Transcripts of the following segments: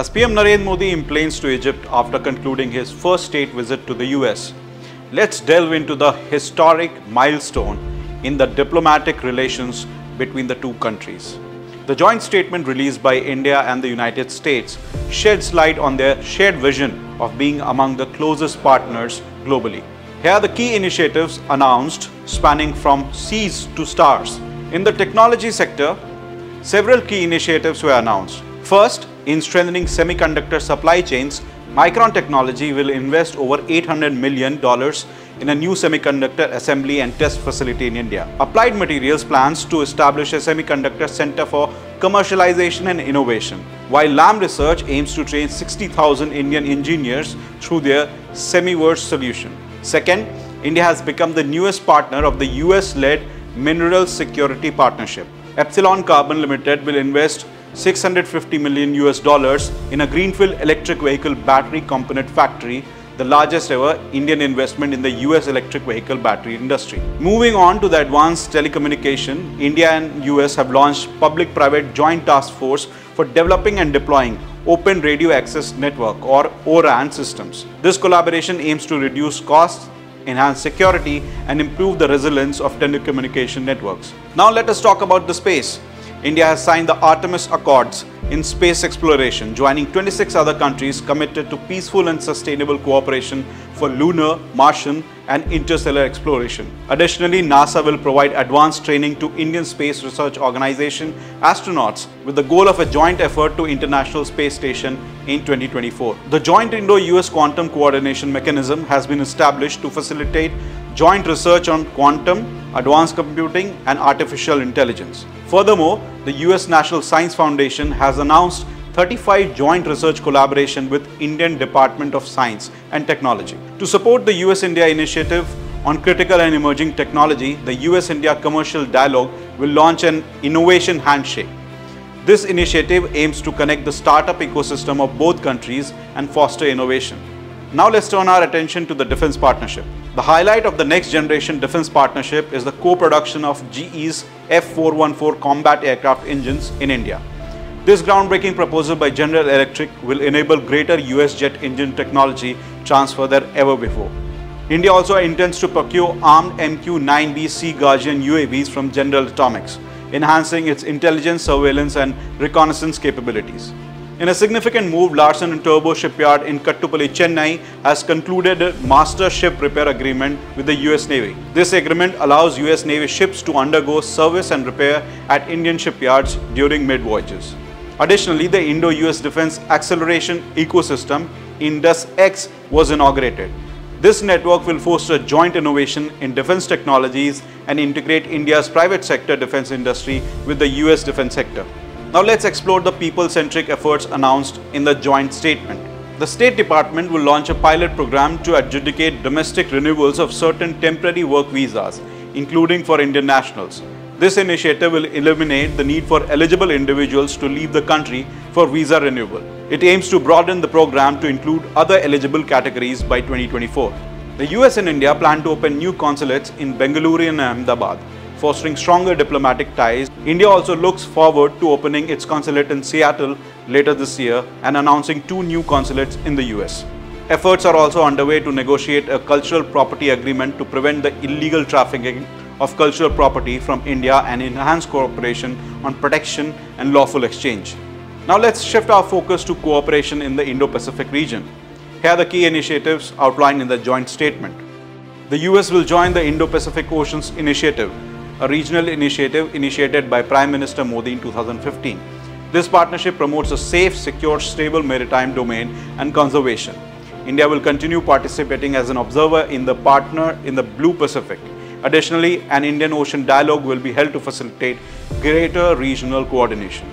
as PM Narendra Modi implanes to Egypt after concluding his first state visit to the US. Let's delve into the historic milestone in the diplomatic relations between the two countries. The joint statement released by India and the United States sheds light on their shared vision of being among the closest partners globally. Here are the key initiatives announced spanning from seas to stars. In the technology sector, several key initiatives were announced. First, in strengthening semiconductor supply chains, Micron Technology will invest over $800 million in a new semiconductor assembly and test facility in India. Applied Materials plans to establish a semiconductor center for commercialization and innovation, while Lam Research aims to train 60,000 Indian engineers through their Semiverse solution. Second, India has become the newest partner of the US-led Mineral Security Partnership. Epsilon Carbon Limited will invest 650 million US dollars in a greenfield electric vehicle battery component factory, the largest ever Indian investment in the US electric vehicle battery industry. Moving on to the advanced telecommunication, India and US have launched public-private joint task force for developing and deploying Open Radio Access Network or ORAN systems. This collaboration aims to reduce costs enhance security and improve the resilience of telecommunication networks. Now let us talk about the space. India has signed the Artemis Accords in space exploration, joining 26 other countries committed to peaceful and sustainable cooperation for lunar, Martian, and interstellar exploration. Additionally, NASA will provide advanced training to Indian Space Research Organization astronauts with the goal of a joint effort to International Space Station in 2024. The Joint Indo-US Quantum Coordination Mechanism has been established to facilitate joint research on quantum, advanced computing, and artificial intelligence. Furthermore, the US National Science Foundation has announced 35 joint research collaboration with Indian Department of Science and Technology. To support the US-India initiative on critical and emerging technology, the US-India Commercial Dialogue will launch an innovation handshake. This initiative aims to connect the startup ecosystem of both countries and foster innovation. Now let's turn our attention to the defense partnership. The highlight of the next generation defense partnership is the co-production of GE's F414 combat aircraft engines in India. This groundbreaking proposal by General Electric will enable greater US jet engine technology transfer than ever before. India also intends to procure armed MQ-9B Sea Guardian UAVs from General Atomics, enhancing its intelligence, surveillance and reconnaissance capabilities. In a significant move, Larsen & Toubro Shipyard in Kattupalli, Chennai has concluded a master ship repair agreement with the US Navy. This agreement allows US Navy ships to undergo service and repair at Indian shipyards during mid-voyages. Additionally, the Indo-US Defense Acceleration Ecosystem, INDUS-X, was inaugurated. This network will foster joint innovation in defense technologies and integrate India's private sector defense industry with the US defense sector. Now let's explore the people-centric efforts announced in the joint statement. The State Department will launch a pilot program to adjudicate domestic renewals of certain temporary work visas, including for Indian nationals. This initiative will eliminate the need for eligible individuals to leave the country for visa renewal. It aims to broaden the program to include other eligible categories by 2024. The US and India plan to open new consulates in Bengaluru and Ahmedabad fostering stronger diplomatic ties. India also looks forward to opening its consulate in Seattle later this year and announcing two new consulates in the US. Efforts are also underway to negotiate a cultural property agreement to prevent the illegal trafficking of cultural property from India and enhance cooperation on protection and lawful exchange. Now let's shift our focus to cooperation in the Indo-Pacific region. Here are the key initiatives outlined in the joint statement. The US will join the Indo-Pacific Oceans Initiative, a regional initiative initiated by Prime Minister Modi in 2015. This partnership promotes a safe, secure, stable maritime domain and conservation. India will continue participating as an observer in the partner in the Blue Pacific. Additionally, an Indian Ocean dialogue will be held to facilitate greater regional coordination.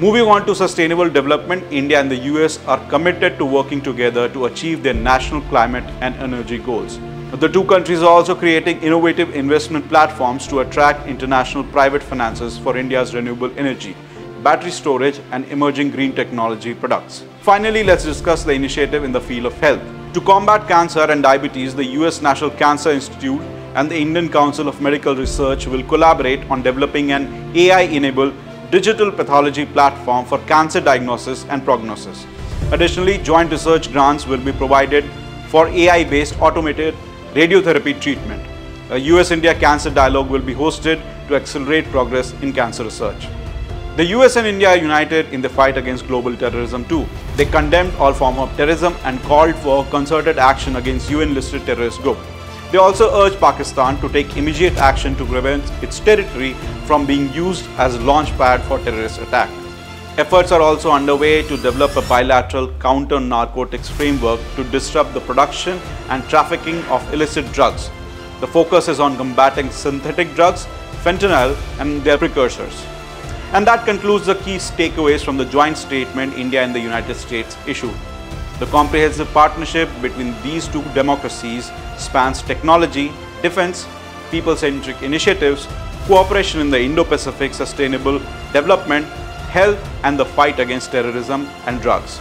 Moving on to sustainable development, India and the US are committed to working together to achieve their national climate and energy goals. The two countries are also creating innovative investment platforms to attract international private finances for India's renewable energy, battery storage and emerging green technology products. Finally, let's discuss the initiative in the field of health. To combat cancer and diabetes, the US National Cancer Institute and the Indian Council of Medical Research will collaborate on developing an AI-enabled digital pathology platform for cancer diagnosis and prognosis. Additionally, joint research grants will be provided for AI-based automated radiotherapy treatment. A US-India Cancer Dialogue will be hosted to accelerate progress in cancer research. The US and India are united in the fight against global terrorism too. They condemned all form of terrorism and called for concerted action against UN-listed terrorist group. They also urged Pakistan to take immediate action to prevent its territory from being used as a launchpad for terrorist attack. Efforts are also underway to develop a bilateral counter-narcotics framework to disrupt the production and trafficking of illicit drugs. The focus is on combating synthetic drugs, fentanyl and their precursors. And that concludes the key takeaways from the joint statement India and the United States issued. The comprehensive partnership between these two democracies spans technology, defense, people-centric initiatives, cooperation in the Indo-Pacific sustainable development, health and the fight against terrorism and drugs.